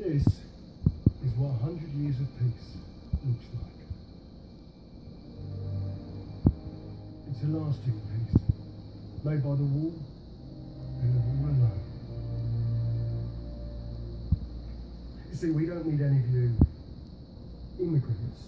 This is what 100 years of peace looks like. It's a lasting peace, made by the wall and the wall alone. You see, we don't need any of you immigrants